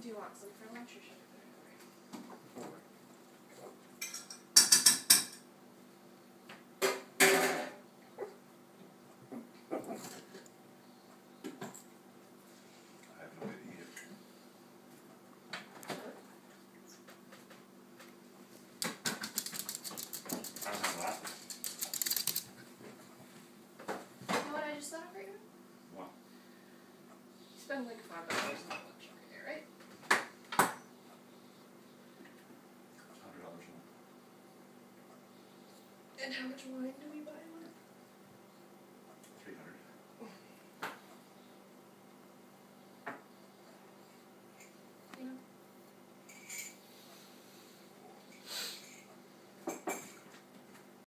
Do you want some for lunch or should I put it away? I have no idea. I don't have that. You know what I just thought of right now? What? You spend like five dollars on And how much wine do we buy?